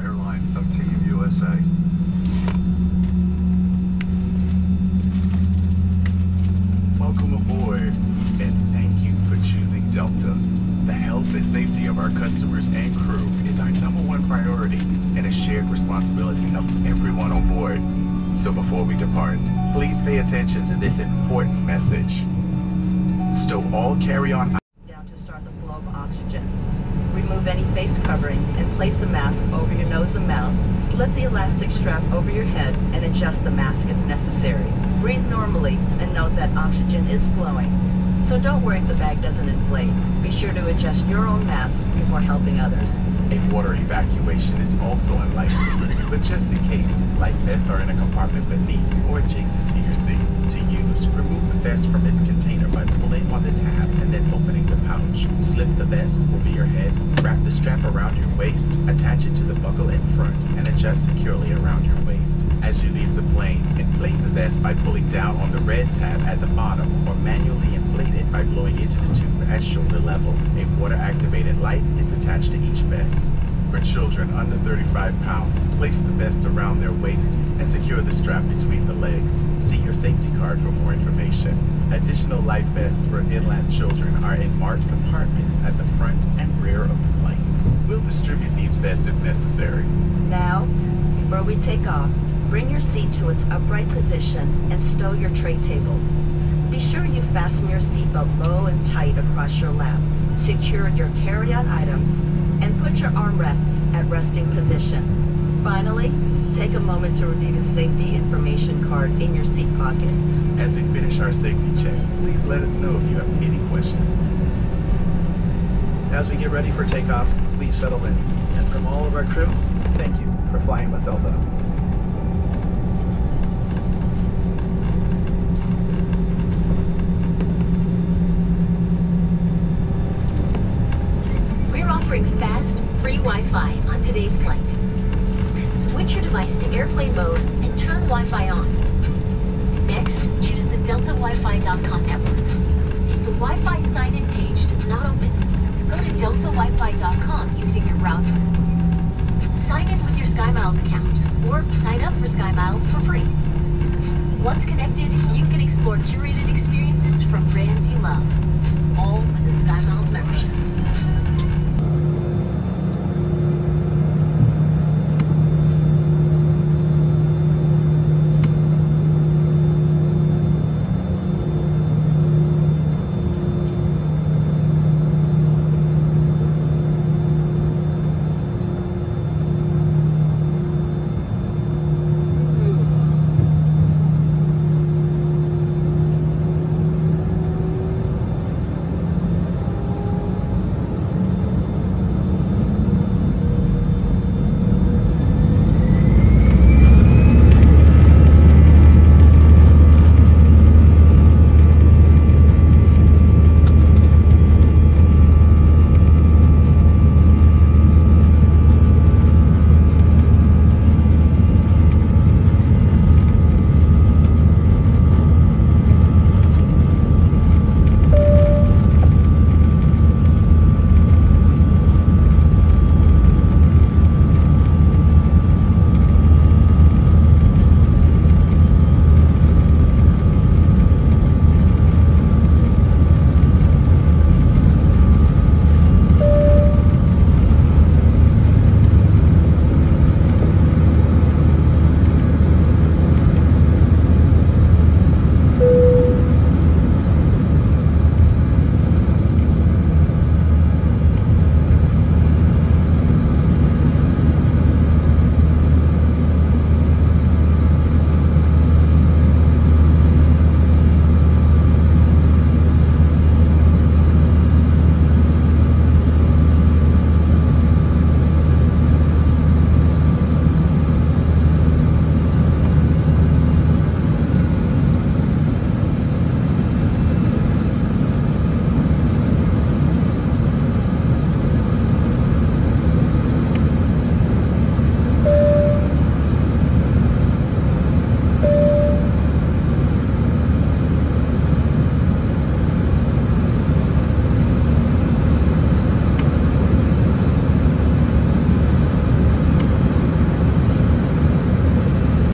airline of Team USA. Welcome aboard, and thank you for choosing Delta. The health and safety of our customers and crew is our number one priority and a shared responsibility of everyone on board. So before we depart, please pay attention to this important message. Stow all carry-on down to start the flow of oxygen. Remove any face covering and place the mask over your nose and mouth. Slip the elastic strap over your head and adjust the mask if necessary. Breathe normally and note that oxygen is flowing. So don't worry if the bag doesn't inflate. Be sure to adjust your own mask before helping others. A water evacuation is also unlikely, but just in case, life vests are in a compartment beneath or adjacent to your seat. To use, remove the vest from its container by pulling on the tab and then opening the pouch. Vest over your head, wrap the strap around your waist, attach it to the buckle in front, and adjust securely around your waist. As you leave the plane, inflate the vest by pulling down on the red tab at the bottom or manually inflate it by blowing into the tube at shoulder level. A water-activated light is attached to each vest. For children under 35 pounds, place the vest around their waist and secure the strap between the legs. See your safety card for more information. Additional life vests for inland children are in marked compartments at the front and rear of the plane. We'll distribute these vests if necessary. Now, before we take off, bring your seat to its upright position and stow your tray table. Be sure you fasten your seatbelt low and tight across your lap. Secure your carry-on items and put armrests at resting position. Finally, take a moment to review the safety information card in your seat pocket. As we finish our safety check, please let us know if you have any questions. As we get ready for takeoff, please settle in. And from all of our crew, thank you for flying with Delta. Offering fast, free Wi-Fi on today's flight. Switch your device to airplane mode and turn Wi-Fi on. Next, choose the deltawifi.com network. If the Wi-Fi sign-in page does not open, go to deltawifi.com using your browser. Sign in with your SkyMiles account or sign up for SkyMiles for free. Once connected, you can explore curated experiences from brands you love.